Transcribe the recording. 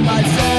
by myself.